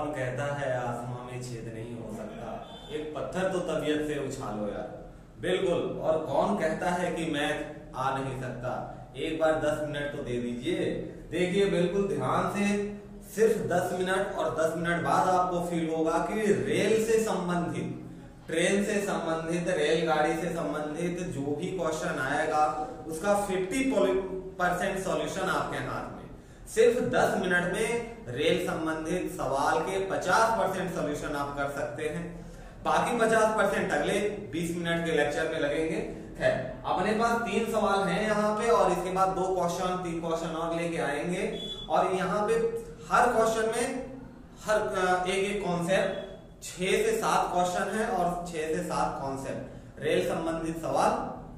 कौन कहता है, आसमां में छेद नहीं हो सकता। एक पत्थर तो तबीयत से उछालो यार। बिल्कुल। और कौन कहता है कि मैं आ नहीं सकता? एक बार दस मिनट तो दे दीजिए। देखिए, बिल्कुल ध्यान से सिर्फ़ दस मिनट और दस मिनट बाद आपको फील होगा कि रेल से संबंधित ट्रेन से संबंधित, रेलगाड़ी से संबंधित जो भी क्वेश्चन आएगा, उसका 50 परसेंट सॉल्यूशन आपके हाथ में सिर्फ़ 10 मिनट में रेल संबंधित सवाल के 50 परसेंट सोल्यूशन आप कर सकते हैं। बाकी 50 परसेंट अगले 20 मिनट के लेक्चर में लगेंगे। है अपने पास तीन सवाल हैं यहाँ पे और इसके बाद दो क्वेश्चन, तीन क्वेश्चन और लेके आएँगे। और यहाँ पे हर क्वेश्चन में हर एक एक कॉन्सेप्ट छह से सात क्वेश्चन है और छह से सात कॉन्सेप्ट रेल संबंधित सवाल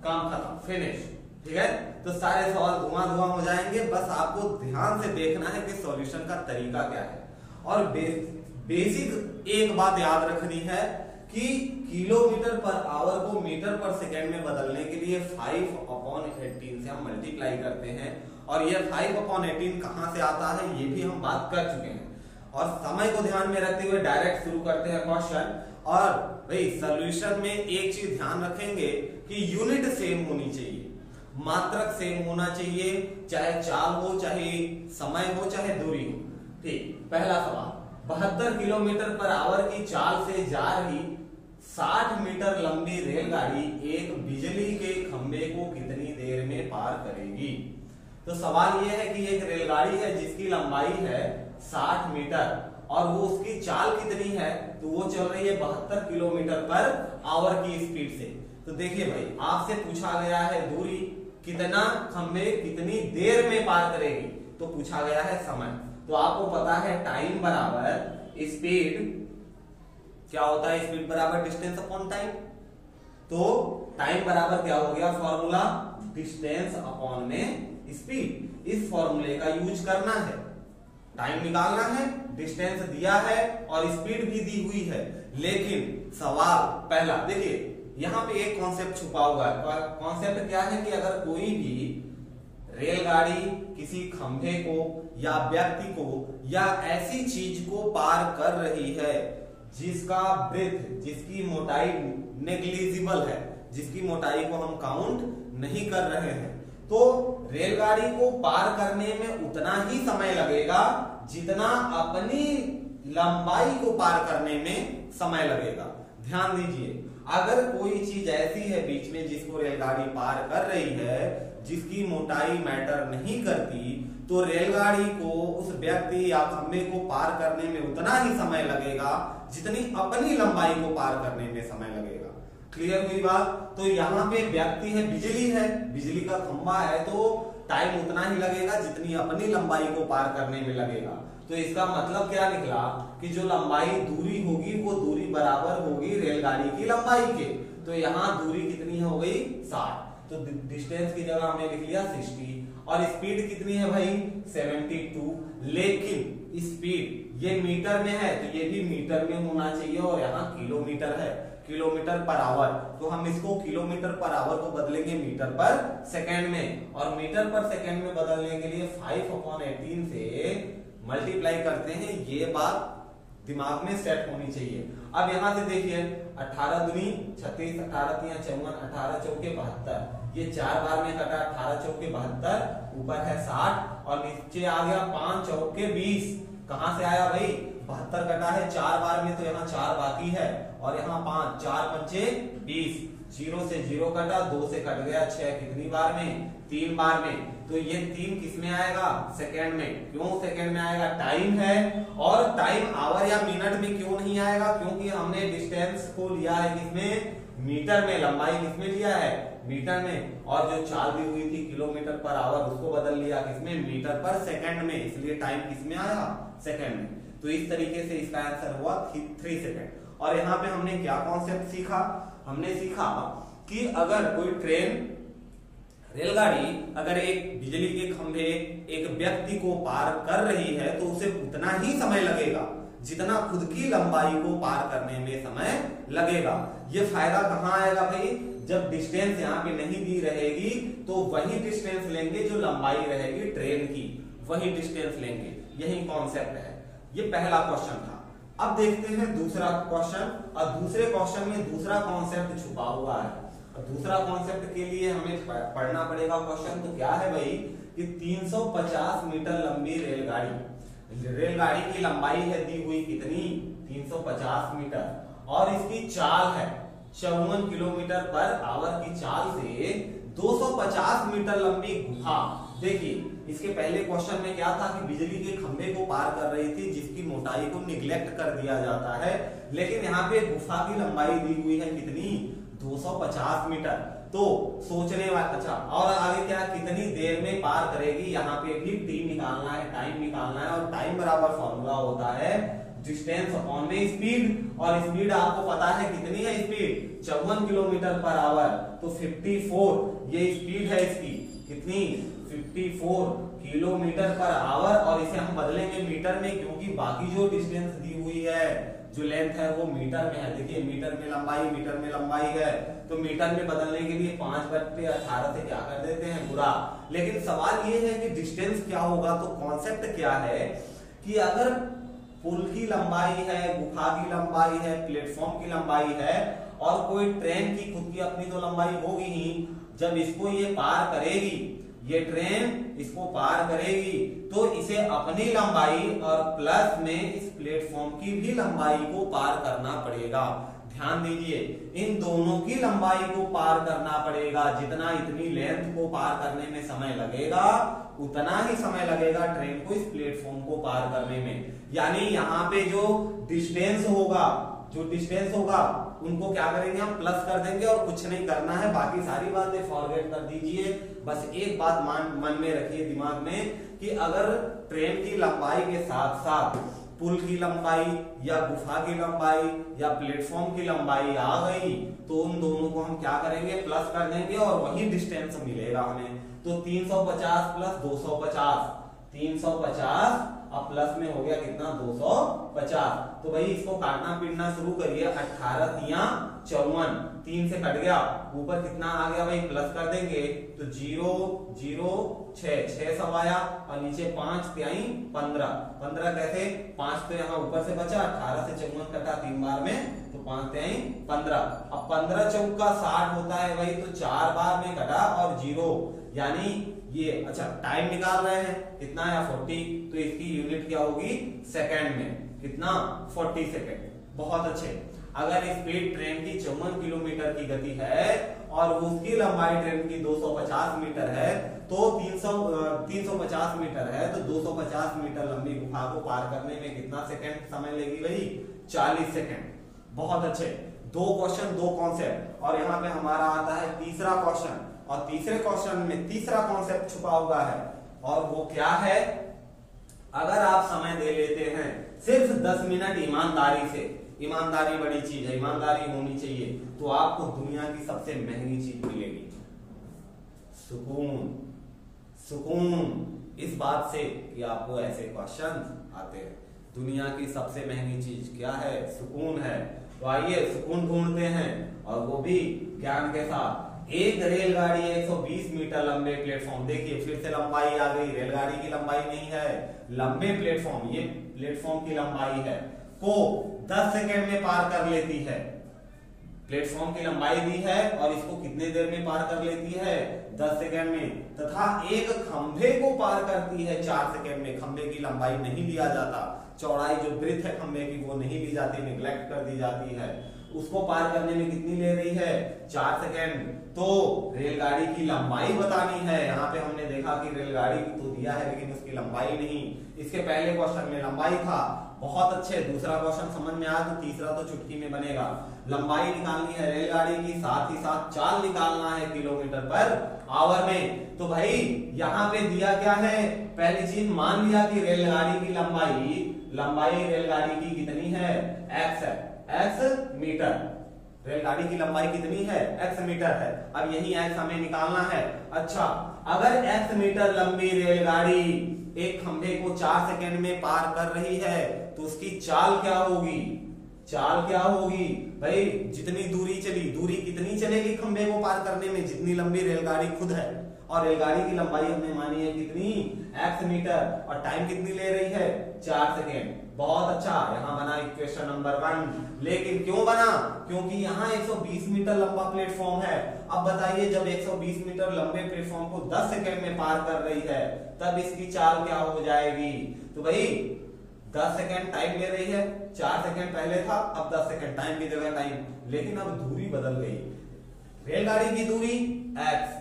काम खत्म फिनिश ठीक है? तो सारे सवाल धुआँ धुआँ हो जाएँगे। बस आपको ध्यान से देखना है कि सॉल्यूशन का तरीका क्या है। और बे, बेसिक एक बात याद रखनी है कि किलोमीटर पर आवर को मीटर पर सेकेंड में बदलने के लिए 5 अपॉन एटीन से हम मल्टीप्लाई करते हैं। और ये 5 अपॉन एटीन कहाँ से आता है ये भी हम बात कर चुके हैं। और समय को ध्यान में रखते हुए डायरेक्ट शुरू करते हैं क्वेश्चन और भाई सोल्यूशन में एक चीज़ ध्यान रखेंगे कि यूनिट सेम होनी चाहिए। मात्रक सेम होना चाहिए, चाहे चाल हो, चाहे समय हो, चाहे दूरी हो। ठीक, पहला सवाल, बहत्तर किलोमीटर पर आवर की चाल से जा रही 60 मीटर लंबी रेलगाड़ी एक बिजली के खंबे को कितनी देर में पार करेगी? तो सवाल यह है कि एक रेलगाड़ी है जिसकी लंबाई है 60 मीटर, और वो उसकी चाल कितनी है तो वो चल रही है बहत्तर किलोमीटर पर आवर की स्पीड से। तो देखिए भाई, आपसे पूछा गया है दूरी कितना खंबे कितनी देर में पार करेगी? तो पूछा गया है समय। तो आपको पता है टाइम बराबर स्पीड क्या होता है स्पीड बराबर डिस्टेंस अपॉन टाइम तो टाइम बराबर क्या हो गया? फॉर्मूला डिस्टेंस अपॉन में स्पीड इस फॉर्मूले का यूज़ करना है। टाइम निकालना है डिस्टेंस दिया है और स्पीड भी दी हुई है। लेकिन सवाल पहला, देखिए यहाँ पे एक कॉन्सेप्ट छुपा हुआ है। कॉन्सेप्ट क्या है कि अगर कोई भी रेलगाड़ी किसी खंभे को या व्यक्ति को या ऐसी चीज़ को पार कर रही है, जिसका ब्रेथ जिसकी मोटाई नेग्लिजिबल है, जिसकी मोटाई को हम काउंट नहीं कर रहे हैं तो रेलगाड़ी को पार करने में उतना ही समय लगेगा जितना अपनी लंबाई को पार करने में समय लगेगा। ध्यान दीजिए अगर कोई चीज़ ऐसी है बीच में जिसको रेलगाड़ी पार कर रही है, जिसकी मोटाई मैटर नहीं करती तो रेलगाड़ी को, उस व्यक्ति या खंबे को पार करने में उतना ही समय लगेगा, जितनी अपनी लंबाई को पार करने में समय लगेगा। क्लियर हुई बात? तो यहाँ पे व्यक्ति है, बिजली है। बिजली का खंबा है तो टाइम उतना ही लगेगा जितनी अपनी लंबाई को पार करने में लगेगा। तो इसका मतलब क्या निकला कि जो लंबाई दूरी होगी, वो दूरी बराबर होगी रेलगाड़ी की लंबाई के। तो यहाँ दूरी कितनी हो गई? साठ। तो डिस्टेंस की जगह हमने लिख लिया सिक्सटी। और स्पीड कितनी है भाई? Seventy two. लेकिन स्पीड ये मीटर में है तो ये भी मीटर में होना चाहिए और यहाँ किलोमीटर है। Kilometre per hour. तो हम इसको किलोमीटर पर आवर को बदलेंगे मीटर पर सेकेंड में। और मीटर पर सेकेंड में बदलने के लिए फाइव अपॉन एटीन से मल्टीप्लाई करते हैं। ये बात दिमाग में सेट होनी चाहिए। अब यहाँ से देखिए, अठारह दुनी, छत्तीस, अठारह तिया चौवन, अठारह चौके बहत्तर। ये चार बार में कटा, अठारह चौके बहत्तर, ऊपर है साठ, और नीचे आ गया पाँच चौके बीस। कहाँ से आया भाई? बहत्तर कटा है, चार बार में तो यहाँ चार बाकी है। और यहाँ पाँच, चार पंचे बीस। ज़ीरो से ज़ीरो कटा, दो से कट गया, छह कितनी बार में? तीन बार में। तो ये तीन किसमें आएगा? सेकेंड में। क्यों सेकेंड में आएगा? टाइम है। और टाइम आवर या मिनट में क्यों नहीं आएगा? क्योंकि हमने डिस्टेंस को लिया है किसमें? मीटर में। लंबाई किसमें लिया है? मीटर में। और जो चाल दी हुई थी किलोमीटर पर आवर, उसको बदल लिया किसमें? मीटर पर सेकंड में। इसलिए टाइम किसमें आया? सेकंड में। तो इस तरीके से इसका आंसर हुआ थ्री सेकेंड। और यहाँ पे हमने क्या कॉन्सेप्ट सीखा? हमने सीखा कि अगर कोई ट्रेन रेलगाड़ी अगर एक बिजली के खंभे एक व्यक्ति को पार कर रही है तो उसे उतना ही समय लगेगा, जितना खुद की लंबाई को पार करने में समय लगेगा। ये फ़ायदा कहाँ आएगा भाई? जब डिस्टेंस यहाँ पे नहीं दी रहेगी तो वही डिस्टेंस लेंगे जो लंबाई रहेगी ट्रेन की। वही डिस्टेंस लेंगे। यही कॉन्सेप्ट है। ये पहला क्वेश्चन था। अब देखते हैं दूसरा क्वेश्चन और दूसरे क्वेश्चन में दूसरा कॉन्सेप्ट छुपा हुआ है। और दूसरा कॉन्सेप्ट के लिए हमें पढ़ना पड़ेगा क्वेश्चन तो क्या है भाई कि 350 मीटर लंबी रेलगाड़ी। रेलगाड़ी की लंबाई है दी हुई कितनी? 350 मीटर। और इसकी चाल है चौवन किलोमीटर पर आवर की चाल से 250 मीटर लंबी गुफा देखिए इसके पहले क्वेश्चन में क्या था कि बिजली के खंभे को पार कर रही थी, जिसकी मोटाई को निग्लेक्ट कर दिया जाता है। लेकिन यहाँ पे गुफा की लंबाई दी हुई है कितनी? 250 मीटर। तो सोचने वाला अच्छा और आगे क्या, कितनी देर में पार करेगी? यहाँ पे भी टी निकालना है टाइम निकालना है, और टाइम बराबर फॉर्मूला होता है डिस्टेंस ऑन में स्पीड और स्पीड आपको पता है कितनी है स्पीड चौवन किलोमीटर पर आवर तो 54 ये स्पीड है इसकी। कितनी? 54 किलोमीटर पर आवर और इसे हम बदलेंगे मीटर में क्योंकि बाकी जो डिस्टेंस दी हुई है, जो लेंथ है वो मीटर में है। देखिए, मीटर में लंबाई, मीटर में लंबाई है। तो मीटर में बदलने के लिए पाँच बट्टे अठारह से क्या कर देते हैं? बुरा लेकिन सवाल ये है कि डिस्टेंस क्या होगा? तो कॉन्सेप्ट क्या है कि अगर पुल की लंबाई है, गुफा की लंबाई है प्लेटफॉर्म की लंबाई है और कोई ट्रेन की खुद की अपनी तो लंबाई होगी ही। जब इसको ये पार करेगी, ये ट्रेन इसको पार करेगी तो इसे अपनी लंबाई और प्लस में इस प्लेटफॉर्म की भी लंबाई को पार करना पड़ेगा। ध्यान दीजिए, इन दोनों की लंबाई को पार करना पड़ेगा। जितना इतनी लेंथ को पार करने में समय लगेगा, उतना ही समय लगेगा ट्रेन को इस प्लेटफॉर्म को पार करने में। यानी यहाँ पे जो डिस्टेंस होगा जो डिस्टेंस होगा, उनको क्या करेंगे हम? प्लस कर देंगे और कुछ नहीं करना है। बाकी सारी बातें फॉरगेट कर दीजिए। बस एक बात मान, मन में रखिए दिमाग में कि अगर ट्रेन की लंबाई के साथ साथ पुल की लंबाई या गुफा की लंबाई या प्लेटफॉर्म की लंबाई आ गई तो उन दोनों को हम क्या करेंगे? प्लस कर देंगे और वही डिस्टेंस मिलेगा हमें। तो 350 प्लस 250 350 अब प्लस में हो गया कितना? 250 तो भाई इसको काटना पीटना शुरू करिए। अठारह तिया चौवन। तीन से कट गया। ऊपर कितना आ गया भाई? प्लस कर देंगे। तो ज़ीरो ज़ीरो छ छह सौ आया। और नीचे पाँच त्याई पंद्रह। पंद्रह कैसे? पाँच तो यहाँ ऊपर से बचा। अठारह से चौवन कटा तीन बार में। तो पाँच त्याई पंद्रह। अब पंद्रह चौका साठ होता है भाई तो चार बार में कटा और ज़ीरो। यानी ये अच्छा टाइम निकाल रहे हैं, कितना या फोर्टी तो इसकी यूनिट क्या होगी? सेकेंड में। कितना? फोर्टी सेकेंड बहुत अच्छे। अगर स्पीड ट्रेन की चौवन किलोमीटर की गति है और उसकी लंबाई ट्रेन की 250 मीटर है तो 300 350 मीटर है तो 250 मीटर लंबी गुफा को पार करने में कितना सेकंड समय लेगी भाई? 40 सेकंड बहुत अच्छे। दो क्वेश्चन दो कॉन्सेप्ट और यहाँ पे हमारा आता है तीसरा क्वेश्चन और तीसरे क्वेश्चन में तीसरा कॉन्सेप्ट छुपा हुआ है। और वो क्या है? अगर आप समय दे लेते हैं, सिर्फ़ 10 मिनट ईमानदारी से। ईमानदारी बड़ी चीज़ है, ईमानदारी होनी चाहिए। तो आपको दुनिया की सबसे महँगी चीज़ मिलेगी। सुकून। सुकून। इस बात से कि आपको ऐसे क्वेश्चन आते हैं। दुनिया की सबसे महँगी चीज़ क्या है? सुकून है। तो आइए सुकून ढूंढते हैं। और वो भी ज्ञान के साथ। एक रेलगाड़ी 120 मीटर लंबे प्लेटफॉर्म, देखिए, फिर से लंबाई आ गई, रेलगाड़ी की लंबाई नहीं है, लंबे प्लेटफॉर्म, ये प्लेटफॉर्म की लंबाई है, को 10 सेकेंड में पार कर लेती है, प्लेटफॉर्म की लंबाई दी है और इसको कितने देर में पार कर लेती है? 10 सेकेंड में, तथा एक खंभे को पार करती है, चार सेकेंड में, खंभे की लंबाई नहीं लिया जाता, चौड़ाई जो ब्रिथ है खंभे की, वो नहीं ली जाती निग्लेक्ट कर दी जाती है। उसको पार करने में कितनी ले रही है? चार सेकेंड। तो रेलगाड़ी की लंबाई बतानी है। यहाँ पे हमने देखा कि रेलगाड़ी तो दिया है, लेकिन उसकी लंबाई नहीं। इसके पहले क्वेश्चन में लंबाई था। बहुत अच्छे। दूसरा क्वेश्चन समझ में आया तो तीसरा तो चुटकी में बनेगा। लंबाई निकालनी है रेलगाड़ी की, साथ ही साथ चाल निकालना है किलोमीटर पर। आवर में। तो भाई, यहाँ पे दिया क्या है? पहली चीज़ मान लिया कि रेलगाड़ी की लंबाई लंबाई रेलगाड़ी की कितनी है? एक्स है। X metre. रेलगाड़ी की लंबाई कितनी है? एक्स मीटर है। अब यही एक्स हमें निकालना है। अच्छा अगर एक्स मीटर लंबी रेलगाड़ी एक खंभे को चार सेकेंड में पार कर रही है तो उसकी चाल क्या होगी? चाल क्या होगी? भाई, जितनी दूरी चली, दूरी कितनी चलेगी खंबे को पार करने में? जितनी लंबी रेलगाड़ी खुद है। और रेलगाड़ी की लंबाई हमने मानी है कितनी? X metre. और टाइम कितनी ले रही है? चार सेकेंड। बहुत अच्छा। यहाँ बना इक्वेशन नंबर वन लेकिन क्यों बना? क्योंकि यहाँ 120 मीटर लंबा प्लेटफॉर्म है। अब बताइए, जब 120 मीटर लंबे प्लेटफॉर्म को 10 सेकंड में पार कर रही है, तब इसकी चाल क्या हो जाएगी? तो भाई 10 सेकंड टाइम ले रही है, चार सेकंड पहले था, अब 10 सेकंड टाइम भी देगा टाइम लेकिन अब दूरी बदल गई। रेलगाड़ी की दूरी x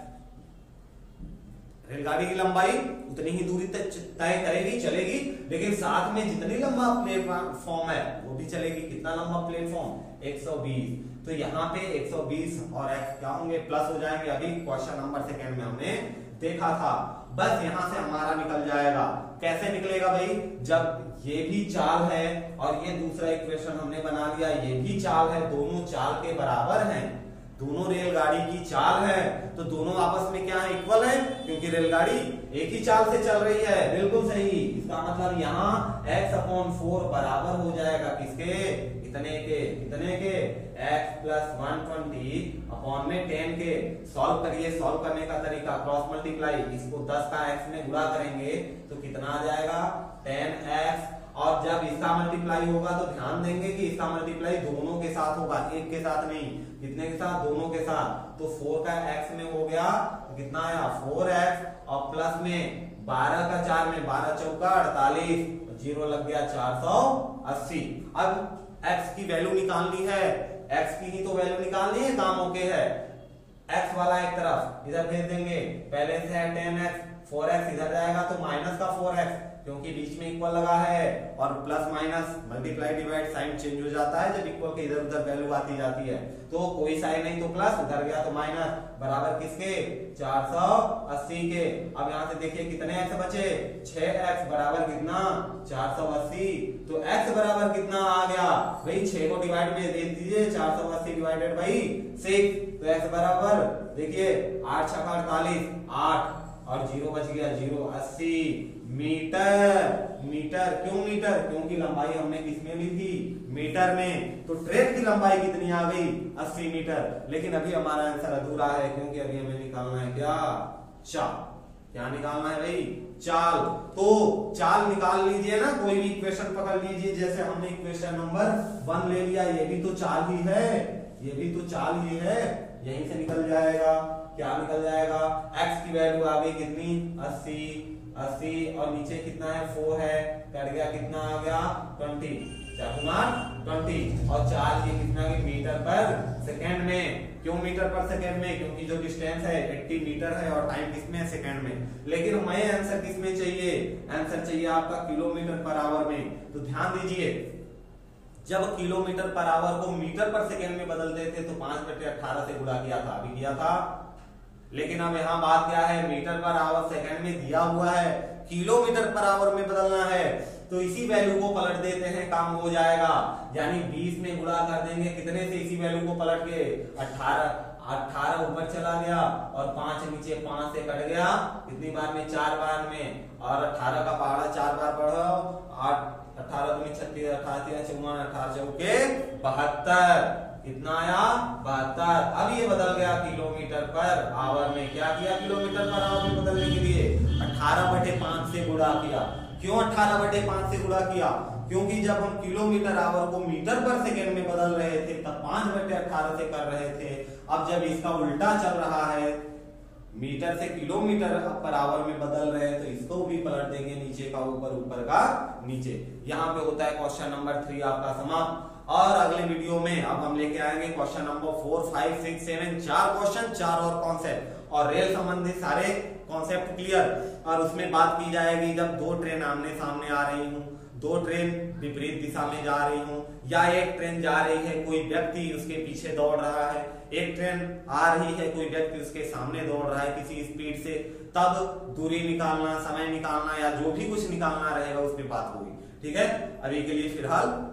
रेलगाड़ी की लंबाई उतनी ही दूरी तक तय करेगी, चलेगी, लेकिन साथ में जितनी लंबा प्लेटफॉर्म है, वो भी चलेगी। कितना लंबा प्लेटफॉर्म? 120 तो यहाँ पे 120 और x क्या होंगे? प्लस हो जाएँगे। अभी क्वेश्चन नंबर सेकेंड में हमने देखा था। बस यहाँ से हमारा निकल जाएगा। कैसे निकलेगा भाई? जब ये भी चाल है और ये दूसरा इक्वेशन हमने बना लिया, ये भी चाल है, दोनों चाल के बराबर हैं। दोनों रेलगाड़ी की चाल है तो दोनों आपस में क्या है इक्वल है? क्योंकि रेलगाड़ी एक ही चाल से चल रही है। बिल्कुल सही। इसका मतलब यहाँ x अपॉन फोर बराबर हो जाएगा किसके? इतने के इतने के। x plus one twenty upon में टेन के। सॉल्व करिए सॉल्व करने का तरीका। क्रॉस मल्टीप्लाई इसको दस का x में गुणा करेंगे तो कितना आ जाएगा? टेन एक्स और जब इसका मल्टीप्लाई होगा तो ध्यान देंगे कि इसका मल्टीप्लाई दोनों के साथ होगा, एक के साथ नहीं, कितने के साथ? दोनों के साथ। तो फोर का एक्स में हो गया तो कितना आया? फोर एक्स और प्लस में बारह का चार में बारह चौका अड़तालीस ज़ीरो लग गया चार सौ अस्सी। अब एक्स की वैल्यू निकालनी है। एक्स की ही तो वैल्यू निकालनी है काम ओके है। एक्स वाला एक तरफ़, इधर भेज देंगे। पहले से है टेन एक्स फोर एक्स इधर जाएगा तो माइनस का फोर एक्स क्योंकि बीच में इक्वल लगा है और plus minus multiply divide sign change हो जाता है, जब इक्वल के इधर उधर वैल्यू आती जाती है। तो कोई साइन नहीं तो प्लस उधर गया तो माइनस बराबर किसके? 480 के। अब यहाँ से देखिए कितने एक्स बचे? 6x बराबर कितना? 480 तो x बराबर कितना आ गया? भाई 6 को डिवाइड में दे दीजिए 480 डिवाइडेड बाई 6 तो x बराबर, देखिए 8 छका अड़तालीस, आठ। और ज़ीरो बच गया, ज़ीरो अस्सी। मीटर मीटर, क्यों मीटर? क्योंकि लंबाई हमने किसमें ली थी? मीटर में। तो ट्रेन की लंबाई कितनी आ गई? 80 मीटर। लेकिन अभी हमारा आंसर अधूरा है, क्योंकि अभी हमें निकालना है क्या? चाल। क्या निकालना है भाई? चाल। तो चाल निकाल लीजिए ना, कोई भी इक्वेशन पकड़ लीजिए। जैसे हमने इक्वेशन नंबर वन ले लिया, ये भी तो चाल ही है। ये भी तो चाल ही है। यहीं से निकल जाएगा। क्या निकल जाएगा? x की वैल्यू आ गई कितनी? 80 अस्सी, और नीचे कितना है? फोर है। कट गया, कितना आ गया? ट्वेंटी। ट्वेंटी। और चार ये कितना की मीटर पर सेकेंड में। क्यों मीटर पर सेकेंड में? क्योंकि जो डिस्टेंस है 80 मीटर है, और टाइम किसमें है? सेकेंड में। लेकिन हमें आंसर किसमें चाहिए? आंसर चाहिए आपका किलोमीटर पर आवर में। तो ध्यान दीजिए, जब किलोमीटर पर आवर को मीटर पर सेकेंड में बदलते थे तो पाँच बटे अठारह से गुणा किया था। अभी किया था लेकिन अब यहाँ बात क्या है? मीटर पर आवर सेकंड में दिया हुआ है। किलोमीटर पर आवर में बदलना है। तो इसी वैल्यू को पलट देते हैं, काम हो जाएगा। यानी 20 में गुणा कर देंगे। कितने से इसी वैल्यू को पलट के? 18 अठारह ऊपर चला गया और पाँच नीचे पाँच से कट गया। कितनी बार में चार बार में। और अठारह का पहाड़ा चार बार पढ़ो आठ अठारह छत्तीस, अठारह चौवन, अठारह, चौके बहत्तर। कितना आया, बहत्तर। अब ये बदल गया किलोमीटर पर आवर में। क्या किया किलोमीटर पर आवर में बदलने के लिए? अठारह बटे पाँच से गुणा किया। क्यों अठारह बटे पाँच से गुणा किया? क्योंकि जब हम किलोमीटर आवर को मीटर पर सेकेंड में बदल रहे थे, तब पाँच बटे अठारह से कर रहे थे। अब जब इसका उल्टा चल रहा है, मीटर से किलोमीटर पर आवर में बदल रहे हैं तो इसको भी पलट देंगे नीचे का ऊपर ऊपर का नीचे। यहाँ पे होता है क्वेश्चन नंबर थ्री आपका समाप्त। और अगले वीडियो में अब हम लेके आएँगे question number four, five, six, seven, चार क्वेश्चन, चार और कॉन्सेप्ट और रेल संबंधित सारे कॉन्सेप्ट क्लियर और उसमें बात की जाएगी जब दो ट्रेन आमने सामने आ रही हूँ। दो ट्रेन विपरीत दिशा में जा रही हूँ, या एक ट्रेन जा रही है, कोई व्यक्ति उसके पीछे दौड़ रहा है। एक ट्रेन आ रही है, कोई व्यक्ति उसके सामने दौड़ रहा है किसी स्पीड से। तब दूरी निकालना, समय निकालना या जो भी कुछ निकालना रहेगा उस पर बात होगी। ठीक है? अभी के लिए फ़िलहाल